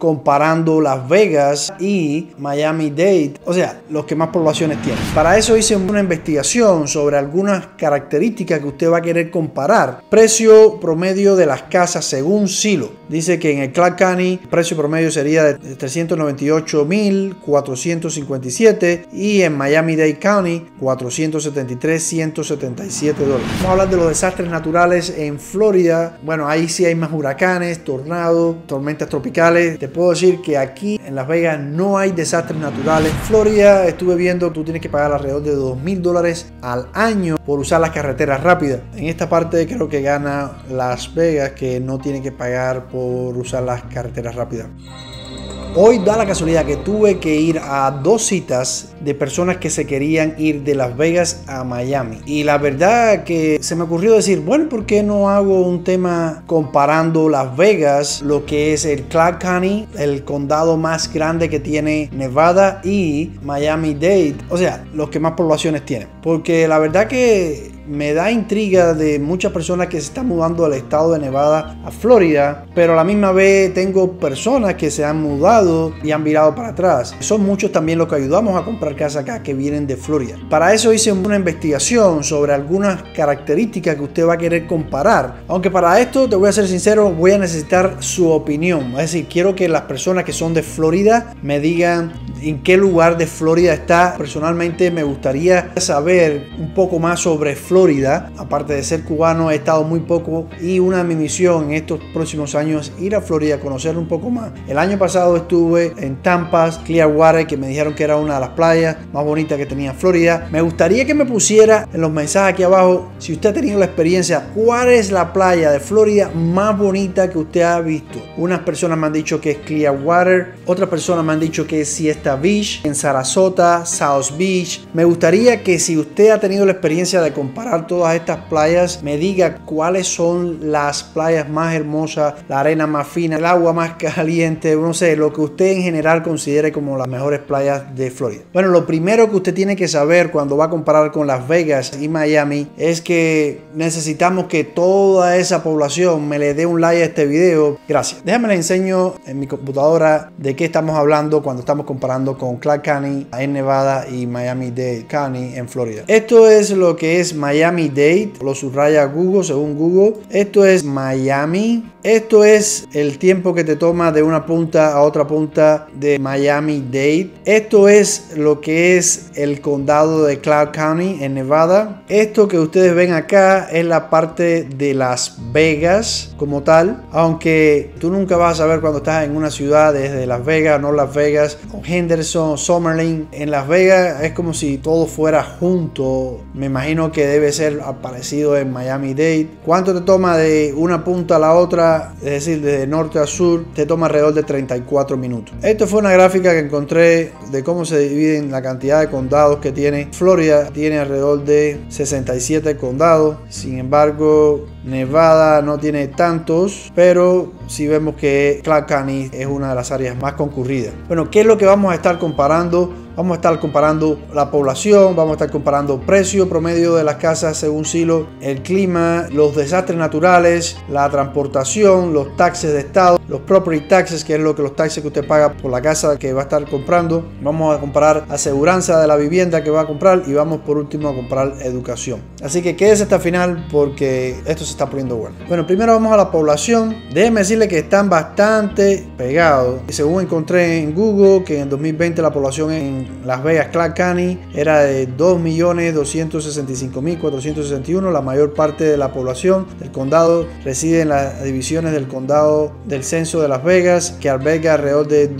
comparando Las Vegas y Miami-Dade, o sea, los que más poblaciones tienen. Para eso hice una investigación sobre algunas características que usted va a querer comparar. Precio promedio de las casas según Silo. Dice que en el Clark County el precio promedio sería de 398.457 y en Miami-Dade County 473.177 dólares. Vamos a hablar de los desastres naturales en Florida. Bueno, ahí sí hay más huracanes, tornados, tormentas tropicales. Puedo decir que aquí en Las Vegas no hay desastres naturales. Florida estuve viendo, tú tienes que pagar alrededor de 2.000 dólares al año por usar las carreteras rápidas. En esta parte creo que gana Las Vegas que no tiene que pagar por usar las carreteras rápidas. Hoy da la casualidad que tuve que ir a dos citas de personas que se querían ir de Las Vegas a Miami. Y la verdad que se me ocurrió decir, bueno, ¿por qué no hago un tema comparando Las Vegas, lo que es el Clark County, el condado más grande que tiene Nevada y Miami-Dade? O sea, los que más poblaciones tienen. Porque la verdad que me da intriga de muchas personas que se están mudando del estado de Nevada a Florida, pero a la misma vez tengo personas que se han mudado y han virado para atrás. Son muchos también los que ayudamos a comprar casa acá que vienen de Florida. Para eso hice una investigación sobre algunas características que usted va a querer comparar. Aunque para esto, te voy a ser sincero, voy a necesitar su opinión. Es decir, quiero que las personas que son de Florida me digan en qué lugar de Florida está. Personalmente me gustaría saber un poco más sobre Florida. Aparte de ser cubano, he estado muy poco y una de mis misiones en estos próximos años ir a Florida, conocer un poco más. El año pasado estuve en Tampa, Clearwater, que me dijeron que era una de las playas más bonitas que tenía Florida. Me gustaría que me pusiera en los mensajes aquí abajo, si usted ha tenido la experiencia, cuál es la playa de Florida más bonita que usted ha visto. Unas personas me han dicho que es Clearwater, otras personas me han dicho que es Siesta Beach, en Sarasota, South Beach. Me gustaría que si usted ha tenido la experiencia de comparar todas estas playas, me diga cuáles son las playas más hermosas, la arena más fina, el agua más caliente, no sé, lo que usted en general considere como las mejores playas de Florida. Bueno, lo primero que usted tiene que saber cuando va a comparar con Las Vegas y Miami es que necesitamos que toda esa población me le dé un like a este video. Gracias. Déjame le enseño en mi computadora de qué estamos hablando cuando estamos comparando con Clark County en Nevada y Miami-Dade County en Florida. Esto es lo que es Miami-Dade, lo subraya Google según Google. Esto es Miami. Esto es el tiempo que te toma de una punta a otra punta de Miami-Dade. Esto es lo que es el condado de Clark County en Nevada. Esto que ustedes ven acá es la parte de Las Vegas como tal, aunque tú nunca vas a saber cuando estás en una ciudad desde Las Vegas, no Las Vegas, o Henderson, Summerlin. En Las Vegas es como si todo fuera junto. Me imagino que debe ser parecido en Miami-Dade. ¿Cuánto te toma de una punta a la otra? Es decir, de norte a sur, te toma alrededor de 34 minutos. Esto fue una gráfica que encontré de cómo se dividen la cantidad de condados que tiene. Florida tiene alrededor de 67 condados. Sin embargo, Nevada no tiene tantos, pero si vemos que Clark County es una de las áreas más concurridas. Bueno, ¿qué es lo que vamos a estar comparando? Vamos a estar comparando la población, vamos a estar comparando precio promedio de las casas según Silo, el clima, los desastres naturales, la transportación, los taxes de estado, los property taxes, que es lo que los taxes que usted paga por la casa que va a estar comprando. Vamos a comparar aseguranza de la vivienda que va a comprar y vamos por último a comprar educación. Así que quédese hasta el final porque esto se está poniendo bueno. Bueno, primero vamos a la población. Déjenme decirle que están bastante pegados. Según encontré en Google que en 2020 la población en las Vegas, Clark County, era de 2.265.461. La mayor parte de la población del condado reside en las divisiones del condado del censo de Las Vegas, que alberga alrededor de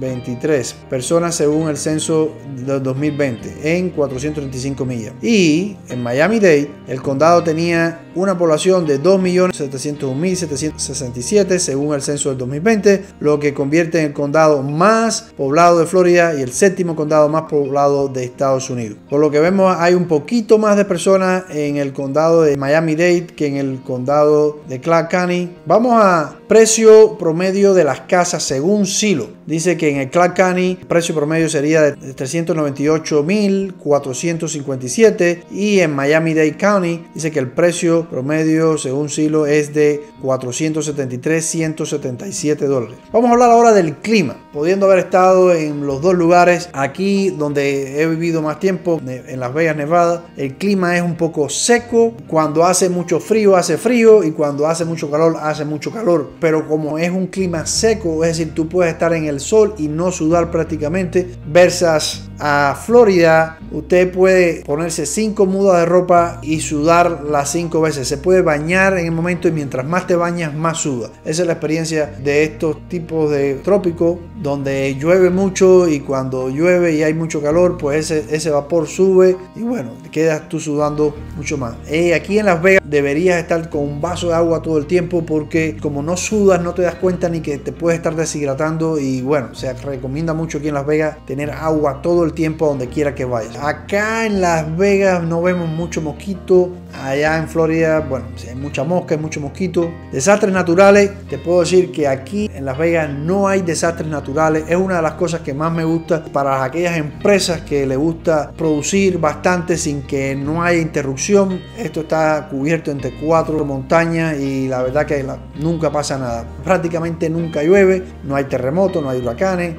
2.196.623 personas según el censo del 2020 en 435 millas. Y en Miami-Dade, el condado tenía una población de 2.701.767 según el censo del 2020, lo que convierte en el condado más poblado de Florida y el séptimo condado más poblado de Estados Unidos. Por lo que vemos hay un poquito más de personas en el condado de Miami-Dade que en el condado de Clark County. Vamos a precio promedio de las casas según Silo. Dice que en el Clark County el precio promedio sería de 398.457 y en Miami-Dade County dice que el precio promedio según Silo es de 473.177 dólares. Vamos a hablar ahora del clima, pudiendo haber estado en los dos lugares, aquí donde he vivido más tiempo, en Las Vegas, Nevada, el clima es un poco seco, cuando hace mucho frío hace frío y cuando hace mucho calor hace mucho calor, pero como es un clima seco, es decir, tú puedes estar en el sol y no sudar prácticamente, versus a Florida, usted puede ponerse cinco mudas de ropa y sudar las cinco veces. Se puede bañar en el momento y mientras más te bañas, más suda. Esa es la experiencia de estos tipos de trópicos donde llueve mucho y cuando llueve y hay mucho calor, pues ese, ese vapor sube y bueno, quedas tú sudando mucho más. Eh, aquí en Las Vegas deberías estar con un vaso de agua todo el tiempo porque como no sudas no te das cuenta ni que te puedes estar deshidratando y bueno, se recomienda mucho aquí en Las Vegas tener agua todo el tiempo donde quiera que vayas. Acá en Las Vegas no vemos mucho mosquito, allá en Florida, bueno, hay mucha mosca, hay mucho mosquito. Desastres naturales, te puedo decir que aquí en Las Vegas no hay desastres naturales, es una de las cosas que más me gusta para aquellas empresas que le gusta producir bastante sin que no haya interrupción. Esto está cubierto entre cuatro montañas y la verdad que nunca pasa nada. Prácticamente nunca llueve, no hay terremotos, no hay huracanes,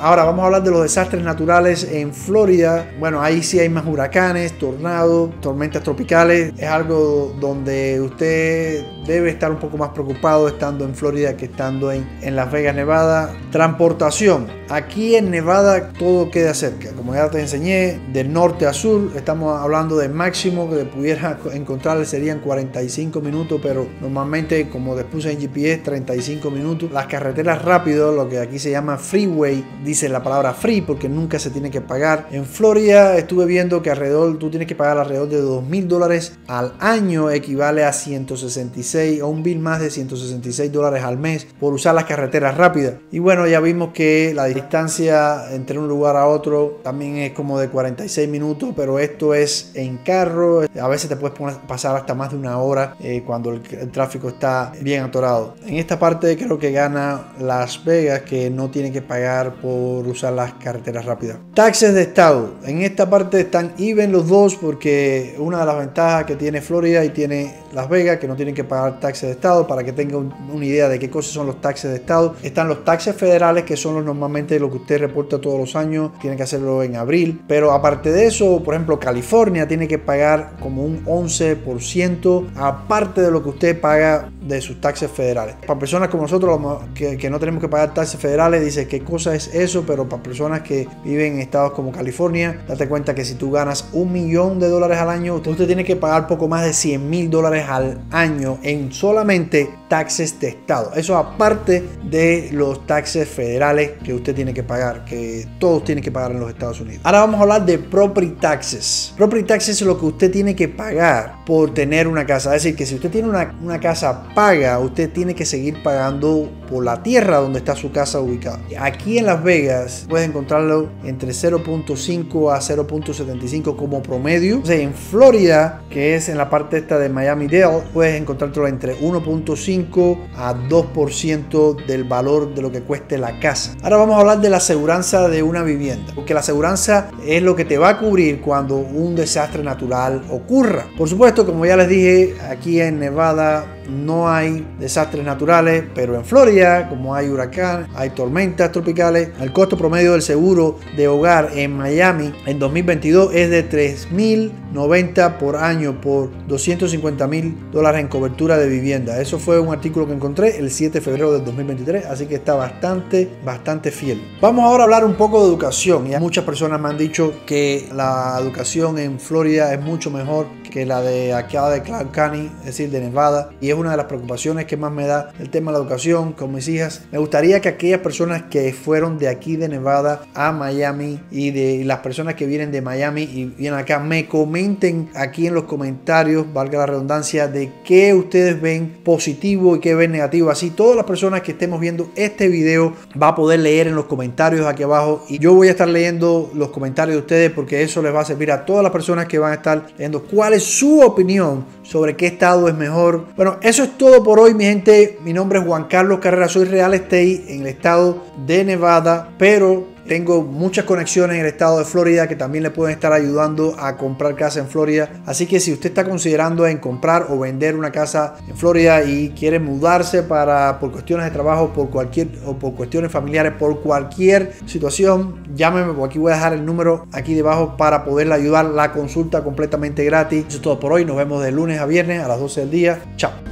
Ahora vamos a hablar de los desastres naturales en Florida. Bueno, ahí sí hay más huracanes, tornados, tormentas tropicales. Es algo donde usted debe estar un poco más preocupado estando en Florida que estando en, en Las Vegas, Nevada. Transportación. Aquí en Nevada todo queda cerca. Como ya te enseñé, de norte a sur, estamos hablando de máximo que pudiera encontrar serían 45 minutos, pero normalmente, como después en GPS, 35 minutos. Las carreteras rápidas, lo que aquí se llama freeway, dice la palabra free porque nunca se tiene que pagar. En Florida estuve viendo que alrededor, tú tienes que pagar alrededor de 2 mil dólares al año, equivale a 166 o un bill más de 166 dólares al mes por usar las carreteras rápidas. Y bueno, ya vimos que la distancia entre un lugar a otro también es como de 46 minutos, pero esto es en carro. A veces te puedes pasar hasta más de una hora eh, cuando el, el tráfico está bien atorado. En esta parte creo que gana Las Vegas que no tiene que pagar por usar las carreteras rápidas. Taxes de estado. En esta parte están even los dos porque una de las ventajas que tiene Florida y tiene Las Vegas, que no tienen que pagar taxes de estado, para que tengan una idea de qué cosas son los taxes de estado. Están los taxes federales, que son los normalmente lo que usted reporta todos los años, tiene que hacerlo en abril. Pero aparte de eso, por ejemplo, California tiene que pagar como un 11%, aparte de lo que usted paga de sus taxes federales. Para personas como nosotros que, que no tenemos que pagar taxes federales, dice qué cosa es eso, pero para personas que viven en estados como California, date cuenta que si tú ganas un millón de dólares al año, usted tiene que pagar poco más de 100 mil dólares al año en solamente taxes de estado. Eso aparte de los taxes federales que usted tiene que pagar, que todos tienen que pagar en los Estados Unidos. Ahora vamos a hablar de property taxes. Property taxes es lo que usted tiene que pagar por tener una casa. Es decir, que si usted tiene una, una casa paga, usted tiene que seguir pagando por la tierra donde está su casa ubicada. Aquí en Las Vegas puedes encontrarlo entre 0.5 a 0.75 como promedio. O en Florida, que es en la parte esta de Miami-Dade, puedes encontrarlo entre 1.5 a 2% del valor de lo que cueste la casa. Ahora vamos a hablar de la aseguranza de una vivienda, porque la aseguranza es lo que te va a cubrir cuando un desastre natural ocurra. Por supuesto, como ya les dije, aquí en Nevada no hay desastres naturales, pero en Florida, como hay huracán, hay tormentas tropicales, el costo promedio del seguro de hogar en Miami en 2022 es de 3.090 por año por 250 mil dólares en cobertura de vivienda. Eso fue un artículo que encontré el 7 de febrero del 2023, así que está bastante, bastante fiel. Vamos ahora a hablar un poco de educación. Y muchas personas me han dicho que la educación en Florida es mucho mejor que la de acá de Clark County, es decir, de Nevada. Y es una de las preocupaciones que más me da el tema de la educación con mis hijas. Me gustaría que aquellas personas que fueron de aquí de Nevada a Miami y de las personas que vienen de Miami y vienen acá me comenten aquí en los comentarios, valga la redundancia, de qué ustedes ven positivo y qué ven negativo. Así todas las personas que estemos viendo este video va a poder leer en los comentarios aquí abajo y yo voy a estar leyendo los comentarios de ustedes porque eso les va a servir a todas las personas que van a estar leyendo cuál es su opinión sobre qué estado es mejor. Bueno, eso es todo por hoy, mi gente. Mi nombre es Juan Carlos Carrera, soy Real Estate en el estado de Nevada, pero tengo muchas conexiones en el estado de Florida que también le pueden estar ayudando a comprar casa en Florida. Así que si usted está considerando en comprar o vender una casa en Florida y quiere mudarse para por cuestiones de trabajo, por cualquier o por cuestiones familiares, por cualquier situación, llámeme. Por aquí voy a dejar el número aquí debajo para poderle ayudar. La consulta completamente gratis. Eso es todo por hoy. Nos vemos de lunes a viernes a las 12 del día. Chao.